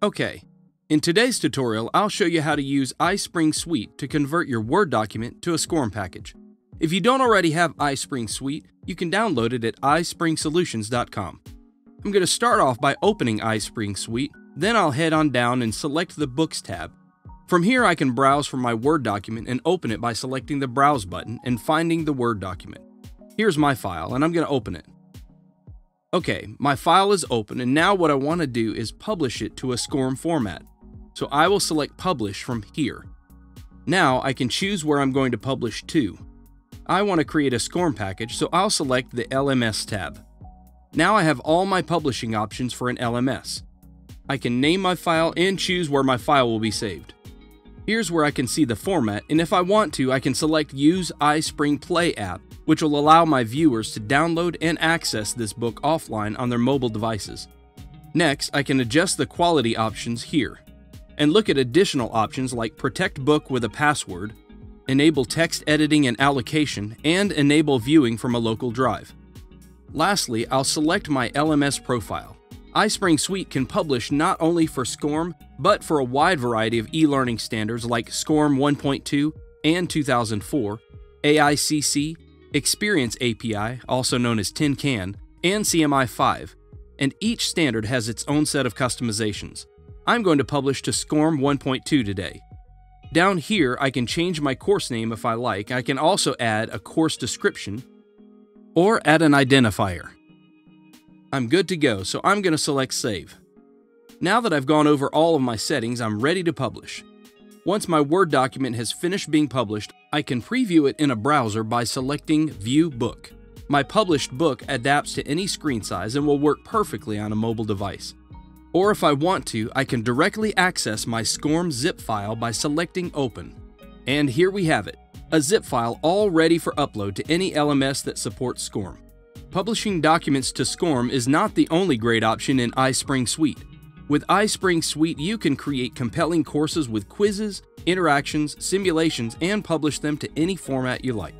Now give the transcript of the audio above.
Okay, in today's tutorial, I'll show you how to use iSpring Suite to convert your Word document to a SCORM package. If you don't already have iSpring Suite, you can download it at ispringsolutions.com. I'm going to start off by opening iSpring Suite, then I'll head on down and select the Books tab. From here, I can browse for my Word document and open it by selecting the Browse button and finding the Word document. Here's my file, and I'm going to open it. Okay, my file is open and now what I want to do is publish it to a SCORM format. So I will select Publish from here. Now I can choose where I'm going to publish to. I want to create a SCORM package, so I'll select the LMS tab. Now I have all my publishing options for an LMS. I can name my file and choose where my file will be saved. Here's where I can see the format, and if I want to, I can select Use iSpring Play app which will allow my viewers to download and access this book offline on their mobile devices. Next, I can adjust the quality options here and look at additional options like Protect Book with a password, enable text editing and allocation, and enable viewing from a local drive. Lastly, I'll select my LMS profile. iSpring Suite can publish not only for SCORM, but for a wide variety of e-learning standards like SCORM 1.2 and 2004, AICC, Experience API, also known as Tin Can, and CMI 5, and each standard has its own set of customizations. I'm going to publish to SCORM 1.2 today. Down here, I can change my course name if I like. I can also add a course description or add an identifier. I'm good to go, so I'm going to select Save. Now that I've gone over all of my settings, I'm ready to publish. Once my Word document has finished being published, I can preview it in a browser by selecting View Book. My published book adapts to any screen size and will work perfectly on a mobile device. Or if I want to, I can directly access my SCORM zip file by selecting Open. And here we have it, a zip file all ready for upload to any LMS that supports SCORM. Publishing documents to SCORM is not the only great option in iSpring Suite. With iSpring Suite, you can create compelling courses with quizzes, interactions, simulations, and publish them to any format you like.